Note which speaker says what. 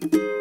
Speaker 1: you